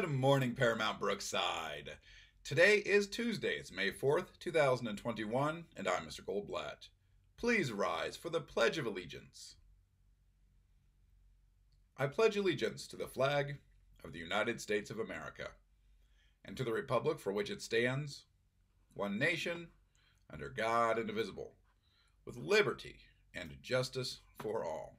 Good morning, Paramount Brookside. Today is Tuesday. It's May 4th, 2021, and I'm Mr. Goldblatt. Please rise for the Pledge of Allegiance. I pledge allegiance to the flag of the United States of America and to the Republic for which it stands, one nation, under God, indivisible, with liberty and justice for all.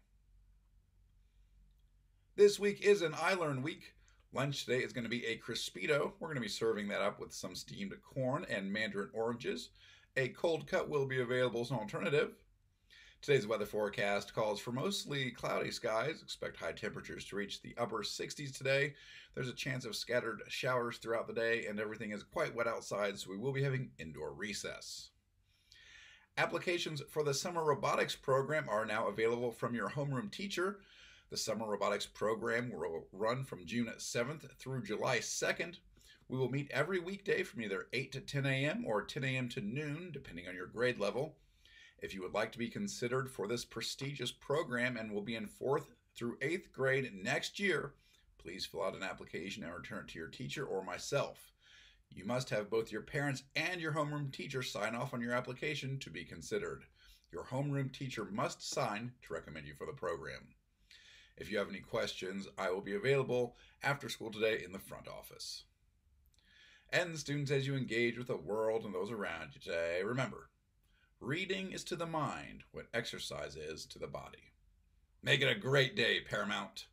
This week is an ILEARN week. Lunch today is going to be a Crispito. We're going to be serving that up with some steamed corn and mandarin oranges. A cold cut will be available as an alternative. Today's weather forecast calls for mostly cloudy skies. Expect high temperatures to reach the upper 60s today. There's a chance of scattered showers throughout the day, and everything is quite wet outside, so we will be having indoor recess. Applications for the summer robotics program are now available from your homeroom teacher. The summer robotics program will run from June 7th through July 2nd. We will meet every weekday from either 8 to 10 a.m. or 10 a.m. to noon, depending on your grade level. If you would like to be considered for this prestigious program and will be in fourth through eighth grade next year, please fill out an application and return it to your teacher or myself. You must have both your parents and your homeroom teacher sign off on your application to be considered. Your homeroom teacher must sign to recommend you for the program. If you have any questions, I will be available after school today in the front office. And students, as you engage with the world and those around you today, remember Reading is to the mind what exercise is to the body. Make it a great day, Paramount.